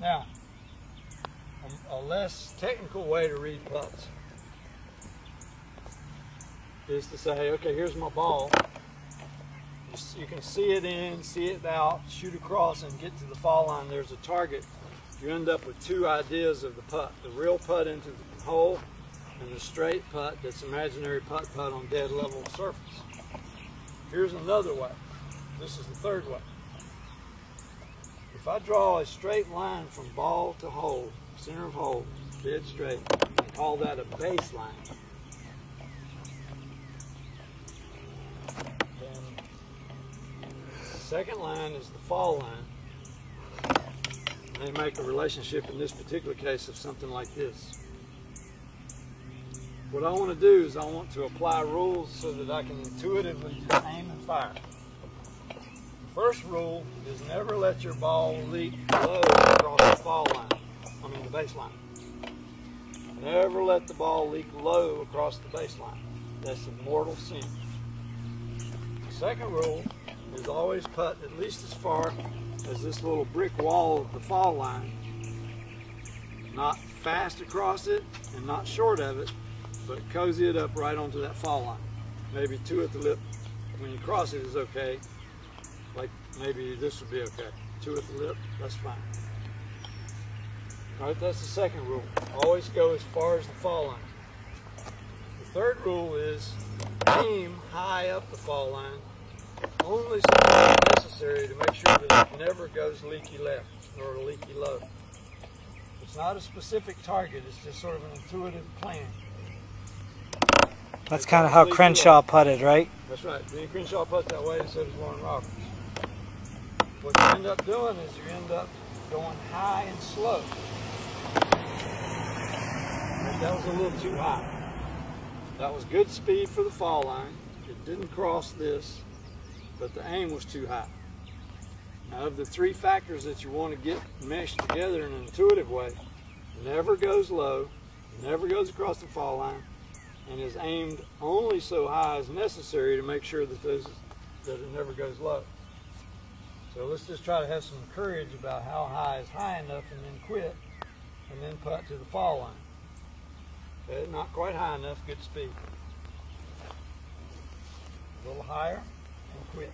Now, a, less technical way to read putts is to say, okay, here's my ball. You, you can see it in, see it out, shoot across, and get to the fall line. There's a target. You end up with two ideas of the putt: the real putt into the hole, and the straight putt that's imaginary putt putt on dead level surface. Here's another way. This is the third way. If I draw a straight line from ball to hole, center of hole, dead straight, and call that a baseline, the second line is the fall line. They make a relationship in this particular case of something like this. What I want to do is I want to apply rules so that I can intuitively aim and fire. First rule is never let your ball leak low across the fall line. I mean the baseline. Never let the ball leak low across the baseline. That's a mortal sin. The second rule is always putt at least as far as this little brick wall of the fall line. Not fast across it and not short of it, but cozy it up right onto that fall line. Maybe two at the lip when you cross it is okay. Like maybe this would be okay. Two at the lip, that's fine. All right, that's the second rule. Always go as far as the fall line. The third rule is aim high up the fall line, only so far as necessary to make sure that it never goes leaky left or leaky low. It's not a specific target, it's just sort of an intuitive plan. That's kind of how Crenshaw putted, right? That's right. Benny Crenshaw puts that way, and so does Loren Roberts. What you end up doing is you end up going high and slow. And that was a little too high. That was good speed for the fall line. It didn't cross this, but the aim was too high. Now, of the three factors that you want to get meshed together in an intuitive way, never goes low, never goes across the fall line, and is aimed only so high as necessary to make sure that those that it never goes low. So let's just try to have some courage about how high is high enough and then quit and then putt to the fall line. Not quite high enough, good speed. A little higher and quit.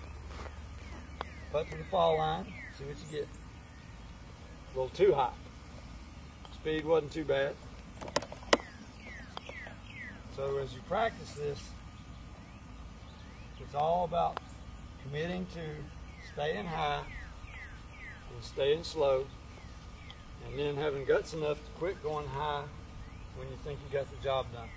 Putt to the fall line, see what you get. A little too high. Speed wasn't too bad. So as you practice this, it's all about committing to staying high and staying slow, and then having guts enough to quit going high when you think you got the job done.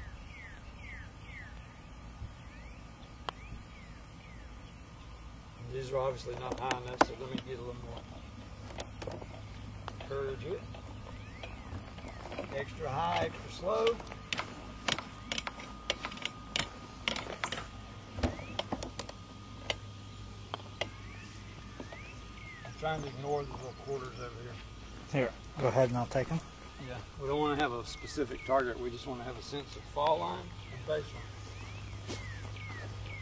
These are obviously not high enough, so let me get a little more. Encourage it. Extra high, extra slow. I'm trying to ignore the little quarters over here. Here, go ahead and I'll take them. Yeah. We don't want to have a specific target. We just want to have a sense of fall line and baseline.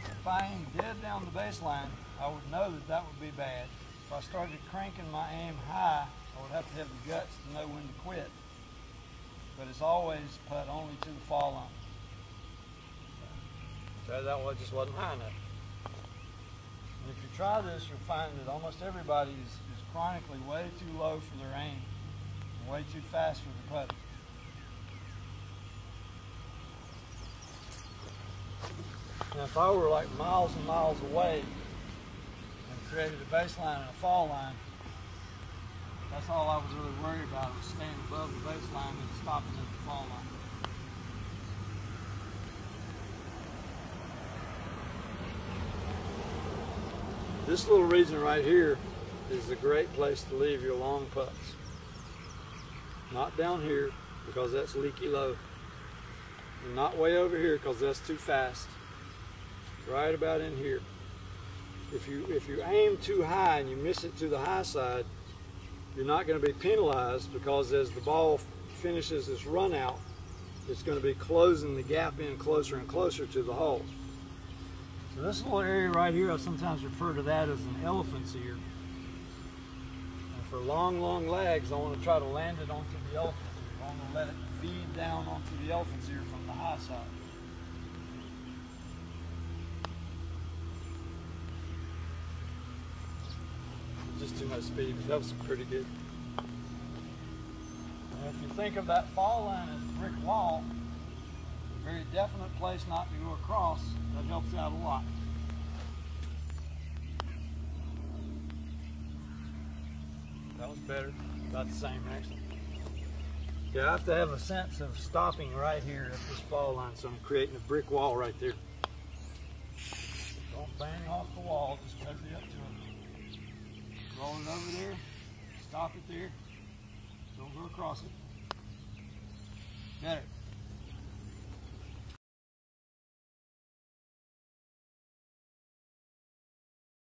If I aim dead down the baseline, I would know that that would be bad. If I started cranking my aim high, I would have to have the guts to know when to quit. But it's always put only to the fall line. So that one just wasn't high enough. If you try this, you'll find that almost everybody is, is chronically way too low for their aim way too fast for the putt. Now, if I were like miles and miles away and created a baseline and a fall line, that's all I was really worried about was staying above the baseline and stopping at the fall line. This little region right here is a great place to leave your long putts. Not down here because that's leaky low. And not way over here because that's too fast. Right about in here. If you if you aim too high and you miss it to the high side, you're not going to be penalized because as the ball finishes its run out, it's going to be closing the gap in closer and closer to the hole. So this little area right here, I sometimes refer to that as an elephant's ear. And for long, long legs, I want to try to land it onto the elephant's ear. I want to let it feed down onto the elephant's ear from the high side. Just too much speed, but that was pretty good. And if you think of that fall line as a brick wall, very definite place not to go across, that helps out a lot. That was better. About the same, actually. Yeah, I have to have a sense of stopping right here at this fall line, so I'm creating a brick wall right there. Don't bang off the wall, just cozy up to it. Roll it over there, stop it there, don't go across it. Better.